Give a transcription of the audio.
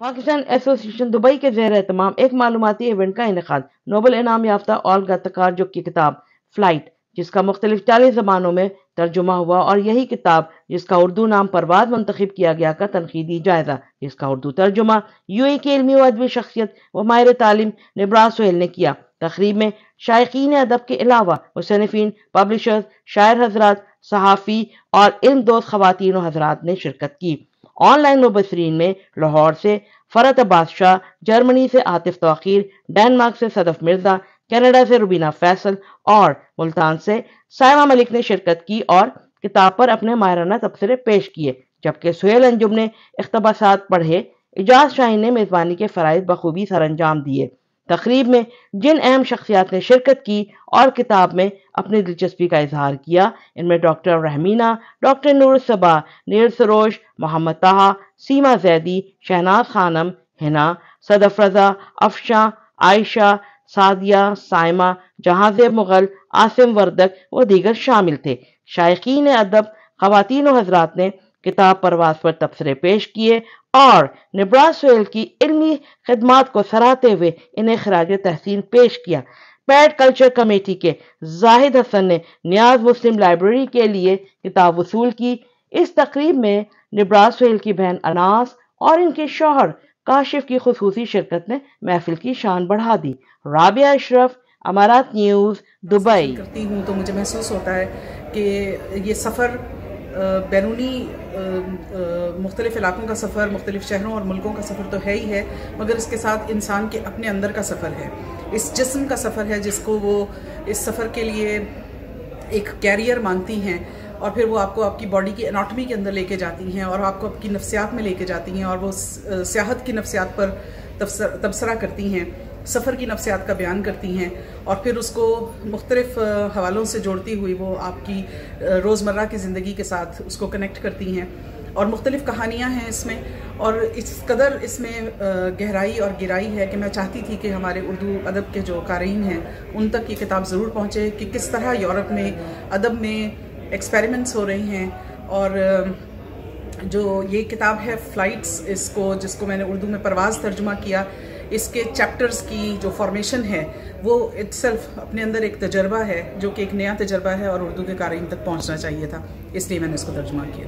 Pakistan association Dubai کے زیر اہتمام ایک معلوماتی ایونٹ کا انعقاد۔ نوبل انعام یافتہ اول گتکار جو کی کتاب فلائٹ، جس کا مختلف چالیس زبانوں میں ترجمہ ہوا اور یہی کتاب جس کا اردو نام پرواز منتخب کیا گیا کا تنقیدی جائزہ۔ جس کا اردو ترجمہ یو اے کی علمی و ادبی شخصیت و ماہر تعلیم نبراز سہیل نے کیا۔ تقریب میں شائقین ادب کے علاوہ مصنفین پبلشر شاعر حضرات، صحافی اور علم دوست خواتین و حضرات نے شرکت کی۔ آن لائن مبصرین میں لاہور سے فرت بادشاہ، جرمنی سے عاطف توقیر ڈینمارک سے صدف مرزا، کینیڈا سے روبینہ فیصل اور ملتان سے سائمہ ملک نے شرکت کی اور کتاب پر اپنے ماہرانہ تبصرے پیش کیے۔ جبکہ سہیل انجم نے اقتباسات پڑھے، اجاز شاہین نے میزبانی کے فرائض بخوبی سر انجام دیے۔ تقریب میں جن اہم شخصیات نے شرکت کی اور کتاب میں اپنی دلچسپی کا اظہار کیا، ان میں ڈاکٹر رحمینہ، ڈاکٹر نور صبا، نیر سروش، محمد طہا سیما زیدی، شہناز خانم، ہنا، صدف رضا، افشاں، عائشہ سادیہ سائمہ جہاز مغل آسم وردک و دیگر شامل تھے۔ شائقین ادب، خواتین و حضرات نے کتاب پرواز پر تبصرے پیش کیے اور نبراسویل کی علمی خدمات کو سراتے ہوئے انہیں خراج تحسین پیش کیا۔ پیڈ کلچر کمیٹی کے زاہد حسن نے نیاز مسلم لائبریری کے لیے کتاب وصول کی۔ اس تقریب میں نبراسویل کی بہن اناس اور ان کے شوہر کاشف کی خصوصی شرکت نے محفل کی شان بڑھا دی۔ رابعہ اشرف، امارات نیوز، دبئی۔ کرتی ہوں تو مجھے محسوس ہوتا ہے کہ یہ سفر بیرونی مختلف علاقوں کا سفر، مختلف شہروں اور ملکوں کا سفر تو ہے ہی ہے، مگر اس کے ساتھ انسان کے اپنے اندر کا سفر ہے۔ اس جسم کا سفر ہے جس کو وہ اس سفر کے لیے ایک کیریئر مانتی ہیں اور پھر وہ آپ کو آپ کی باڈی کی اناٹمی کے اندر لے کے جاتی ہیں اور آپ کو آپ کی نفسیات میں لے کے جاتی ہیں اور وہ سیاحت کی نفسیات پر تبصرہ کرتی ہیں۔ سفر کی نفسیات کا بیان کرتی ہیں اور پھر اس کو مختلف حوالوں سے جوڑتی ہوئی وہ آپ کی روزمرہ کی زندگی کے ساتھ اس کو کنیکٹ کرتی ہیں اور مختلف کہانیاں ہیں اس میں اور اس قدر اس میں گہرائی اور گرائی ہے کہ میں چاہتی تھی کہ ہمارے اردو ادب کے جو قارئین ہیں ان تک یہ کتاب ضرور پہنچے کہ کس طرح یورپ میں ادب میں ایکسپیریمنٹس ہو رہے ہیں اور جو یہ کتاب ہے فلائٹس اس کو، جس کو میں نے اردو میں پرواز ترجمہ کیا اس کے چپٹرز کی جو فارمیشن ہے، وہ اٹ سیلف اپنے اندر ایک تجربہ ہے جو کہ ایک نیا تجربہ ہے اور اردو کے قارئین تک پہنچنا چاہیے تھا، اس لیے میں نے اس کو ترجمہ کیا۔